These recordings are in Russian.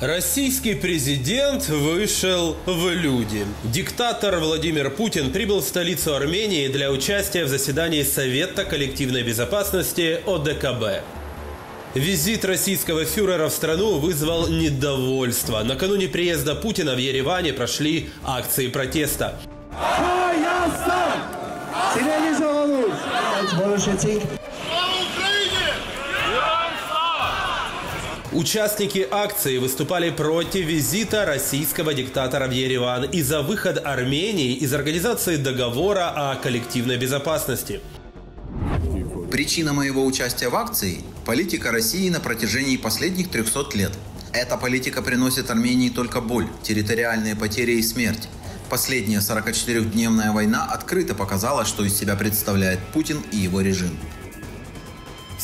Российский президент вышел в люди. Диктатор Владимир Путин прибыл в столицу Армении для участия в заседании Совета коллективной безопасности ОДКБ. Визит российского фюрера в страну вызвал недовольство. Накануне приезда Путина в Ереване прошли акции протеста. Участники акции выступали против визита российского диктатора в Ереван и за выход Армении из организации договора о коллективной безопасности. Причина моего участия в акции – политика России на протяжении последних 300 лет. Эта политика приносит Армении только боль, территориальные потери и смерть. Последняя 44-дневная война открыто показала, что из себя представляет Путин и его режим.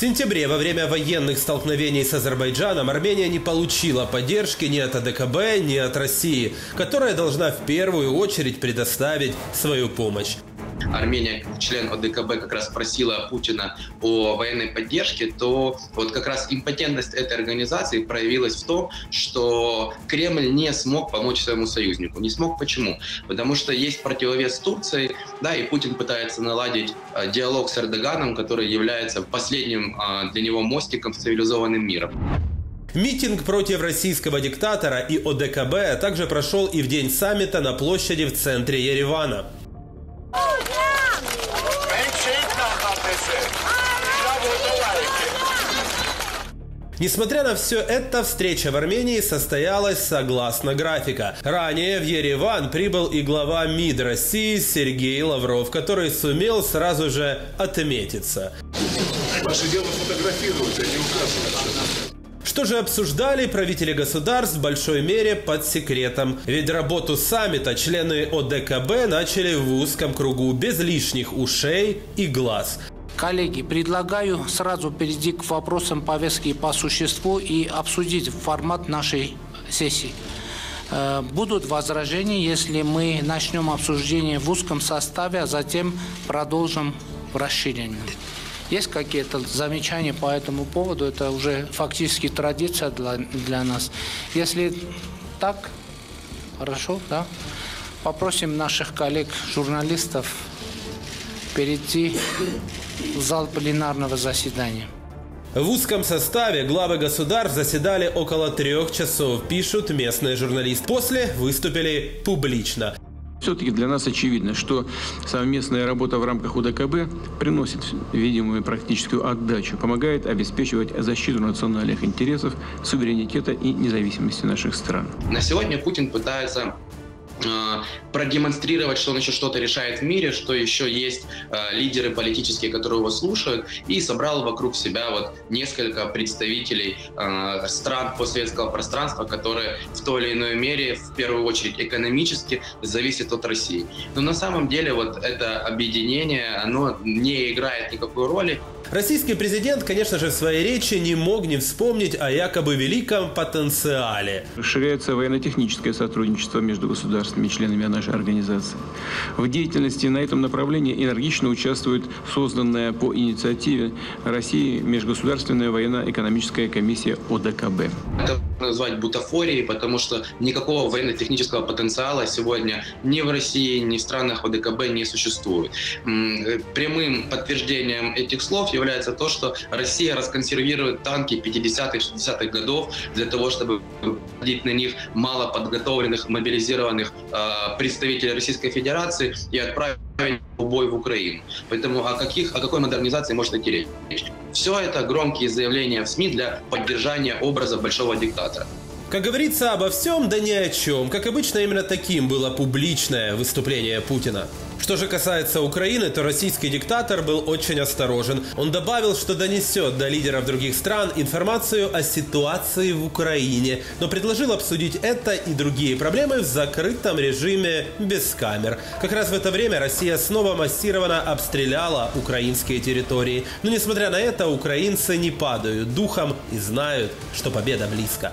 Сентябре во время военных столкновений с Азербайджаном Армения не получила поддержки ни от АДКБ, ни от России, которая должна в первую очередь предоставить свою помощь. Армения, член ОДКБ, как раз просила Путина о военной поддержке, то вот как раз импотентность этой организации проявилась в том, что Кремль не смог помочь своему союзнику. Не смог почему? Потому что есть противовес Турции, да, и Путин пытается наладить э, диалог с Эрдоганом, который является последним э, для него мостиком в цивилизованным миром. Митинг против российского диктатора и ОДКБ также прошел и в день саммита на площади в центре Еревана. Несмотря на все это, встреча в Армении состоялась согласно графика. Ранее в Ереван прибыл и глава МИД России Сергей Лавров, который сумел сразу же отметиться. Ваше дело фотографировать, а не указывать. Что же обсуждали правители государств в большой мере под секретом? Ведь работу саммита члены ОДКБ начали в узком кругу, без лишних ушей и глаз. Коллеги, предлагаю сразу перейти к вопросам повестки по существу и обсудить формат нашей сессии. Э, будут возражения, если мы начнем обсуждение в узком составе, а затем продолжим в расширении. Есть какие-то замечания по этому поводу? Это уже фактически традиция для, для нас. Если так, хорошо, да? Попросим наших коллег-журналистов перейти в зал пленарного заседания. В узком составе главы государств заседали около трех часов, пишут местные журналисты. После выступили публично. Все-таки для нас очевидно, что совместная работа в рамках УДКБ приносит видимую практическую отдачу, помогает обеспечивать защиту национальных интересов, суверенитета и независимости наших стран. На сегодня Путин пытается продемонстрировать, что он еще что-то решает в мире, что еще есть э, лидеры политические, которые его слушают, и собрал вокруг себя вот несколько представителей э, стран постсоветского пространства, которые в той или иной мере, в первую очередь экономически, зависят от России. Но на самом деле вот это объединение, оно не играет никакой роли. Российский президент, конечно же, в своей речи не мог не вспомнить о якобы великом потенциале. Расширяется военно-техническое сотрудничество между государствами и членами нашей организации. В деятельности на этом направлении энергично участвует созданная по инициативе России Межгосударственная военно-экономическая комиссия ОДКБ. Это назвать бутафорией, потому что никакого военно-технического потенциала сегодня ни в России, ни в странах ОДКБ не существует. Э, прямым подтверждением этих слов является то, что Россия расконсервирует танки 50-х, 60-х годов для того, чтобы вводить на них малоподготовленных, мобилизированных э, представителей Российской Федерации и отправить в бой в Украину. Поэтому о, каких, о какой модернизации может идти речь? Все это громкие заявления в СМИ для поддержания образа большого диктатора. Как говорится, обо всем, да ни о чем. Как обычно, именно таким было публичное выступление Путина. Что же касается Украины, то российский диктатор был очень осторожен. Он добавил, что донесет до лидеров других стран информацию о ситуации в Украине, но предложил обсудить это и другие проблемы в закрытом режиме без камер. Как раз в это время Россия снова массированно обстреляла украинские территории. Но несмотря на это, украинцы не падают духом и знают, что победа близко.